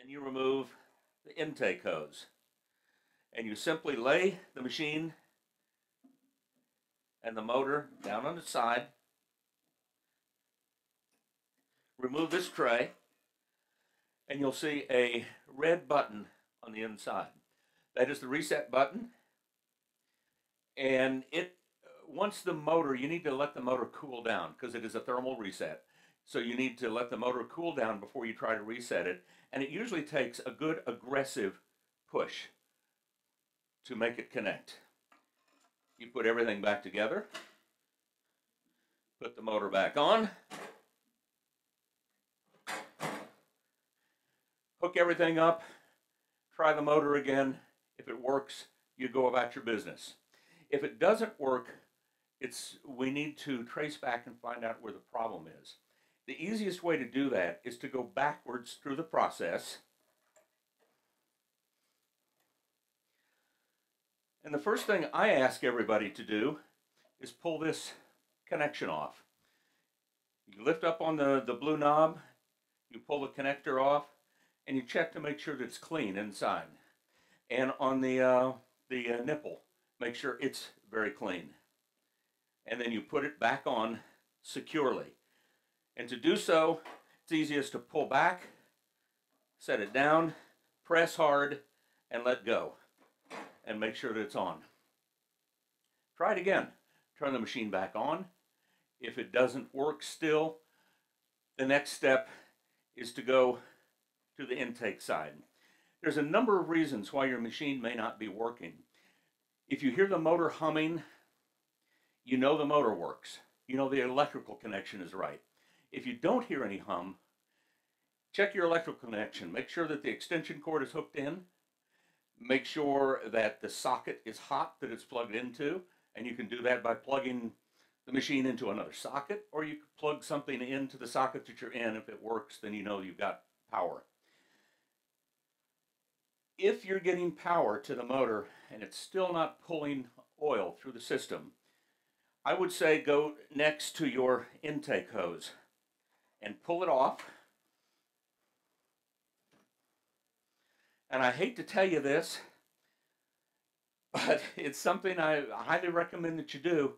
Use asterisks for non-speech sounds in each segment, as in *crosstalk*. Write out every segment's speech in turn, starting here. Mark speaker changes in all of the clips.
Speaker 1: and you remove the intake hose. And you simply lay the machine and the motor down on the side. Remove this tray and you'll see a red button on the inside. That is the reset button. And it, once the motor, you need to let the motor cool down because it is a thermal reset. So you need to let the motor cool down before you try to reset it. And it usually takes a good aggressive push to make it connect. You put everything back together, put the motor back on, hook everything up, try the motor again. If it works, you go about your business. If it doesn't work, it's we need to trace back and find out where the problem is. The easiest way to do that is to go backwards through the process. And the first thing I ask everybody to do is pull this connection off. You lift up on the, the blue knob, you pull the connector off, and you check to make sure that it's clean inside. And on the, uh, the uh, nipple, make sure it's very clean. And then you put it back on securely. And to do so, it's easiest to pull back, set it down, press hard, and let go. And make sure that it's on. Try it again. Turn the machine back on. If it doesn't work still, the next step is to go to the intake side. There's a number of reasons why your machine may not be working. If you hear the motor humming, you know the motor works. You know the electrical connection is right. If you don't hear any hum, check your electrical connection. Make sure that the extension cord is hooked in. Make sure that the socket is hot that it's plugged into. And you can do that by plugging the machine into another socket, or you could plug something into the socket that you're in. If it works, then you know you've got power. If you're getting power to the motor and it's still not pulling oil through the system, I would say go next to your intake hose and pull it off. And I hate to tell you this, *laughs* but it's something I highly recommend that you do,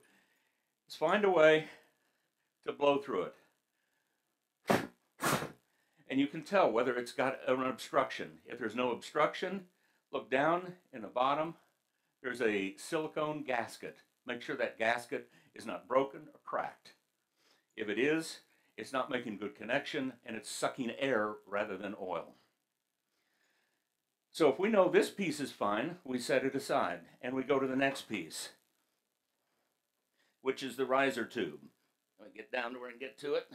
Speaker 1: is find a way to blow through it. And you can tell whether it's got an obstruction. If there's no obstruction, look down in the bottom. There's a silicone gasket. Make sure that gasket is not broken or cracked. If it is, it's not making good connection and it's sucking air rather than oil. So if we know this piece is fine, we set it aside and we go to the next piece, which is the riser tube. Let me get down to where I can get to it.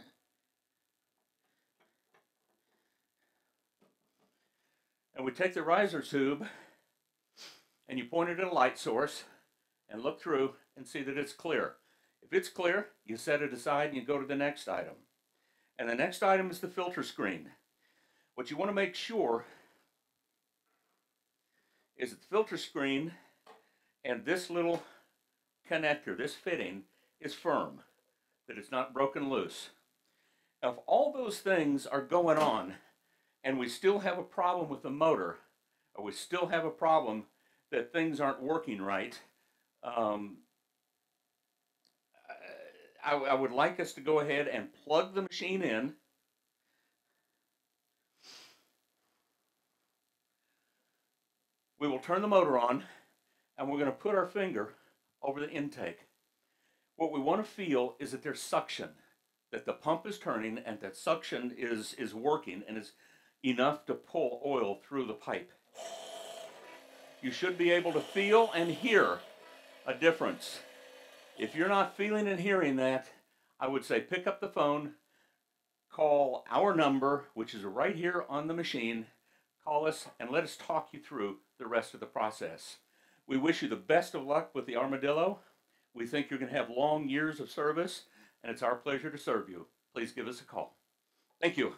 Speaker 1: And we take the riser tube and you point it at a light source and look through and see that it's clear. If it's clear, you set it aside and you go to the next item. And the next item is the filter screen. What you want to make sure is that the filter screen and this little connector, this fitting, is firm, that it's not broken loose. Now, if all those things are going on and we still have a problem with the motor, or we still have a problem that things aren't working right, um, I, I would like us to go ahead and plug the machine in. We will turn the motor on and we're going to put our finger over the intake. What we want to feel is that there's suction, that the pump is turning and that suction is, is working and is enough to pull oil through the pipe. You should be able to feel and hear a difference. If you're not feeling and hearing that, I would say pick up the phone, call our number, which is right here on the machine, call us and let us talk you through the rest of the process. We wish you the best of luck with the Armadillo. We think you're going to have long years of service, and it's our pleasure to serve you. Please give us a call. Thank you.